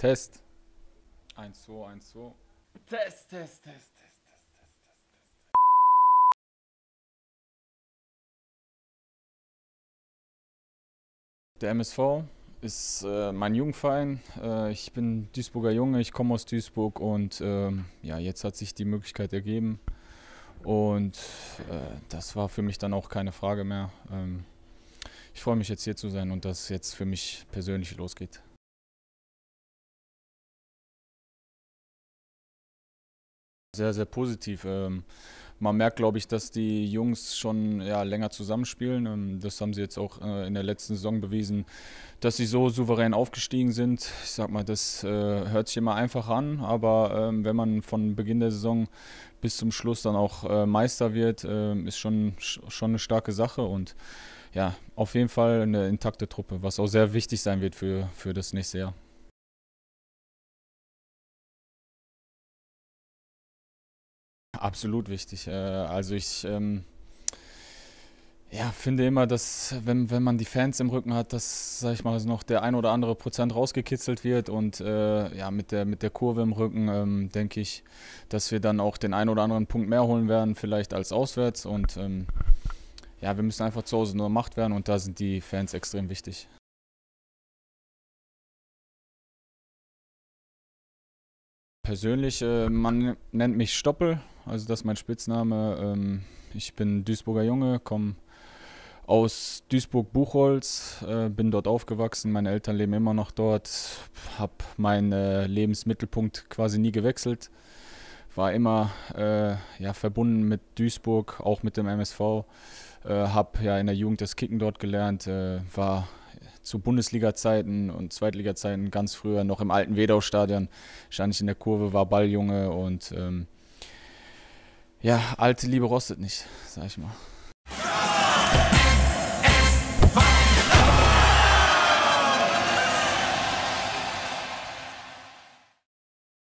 Test. 1, 2, 1, 2. Test, Test, Test, Test. Der MSV ist äh, mein Jugendverein. Äh, ich bin Duisburger Junge, ich komme aus Duisburg und äh, ja, jetzt hat sich die Möglichkeit ergeben. Und äh, das war für mich dann auch keine Frage mehr. Ähm, ich freue mich jetzt hier zu sein und dass es jetzt für mich persönlich losgeht. Sehr, sehr positiv. Ähm, man merkt, glaube ich, dass die Jungs schon ja, länger zusammenspielen. Ähm, das haben sie jetzt auch äh, in der letzten Saison bewiesen, dass sie so souverän aufgestiegen sind. Ich sag mal, das äh, hört sich immer einfach an, aber ähm, wenn man von Beginn der Saison bis zum Schluss dann auch äh, Meister wird, ist schon, schon eine starke Sache und ja, auf jeden Fall eine intakte Truppe, was auch sehr wichtig sein wird für, für das nächste Jahr. Absolut wichtig. Äh, also ich ähm, ja, finde immer, dass wenn, wenn man die Fans im Rücken hat, dass, sag ich mal, noch der ein oder andere Prozent rausgekitzelt wird und äh, ja, mit der, mit der Kurve im Rücken ähm, denke ich, dass wir dann auch den ein oder anderen Punkt mehr holen werden, vielleicht als auswärts und ähm, ja, wir müssen einfach zu Hause nur Macht werden und da sind die Fans extrem wichtig. Persönlich, äh, man nennt mich Stoppel, also das ist mein Spitzname. Ähm, ich bin Duisburger Junge, komme aus Duisburg-Buchholz, äh, bin dort aufgewachsen, meine Eltern leben immer noch dort, habe meinen äh, Lebensmittelpunkt quasi nie gewechselt, war immer äh, ja, verbunden mit Duisburg, auch mit dem MSV, äh, habe ja in der Jugend das Kicken dort gelernt, äh, war zu Bundesliga-Zeiten und Zweitliga-Zeiten ganz früher noch im alten Wedau-Stadion, stand ich in der Kurve, war Balljunge und ähm, ja, alte Liebe rostet nicht, sag ich mal.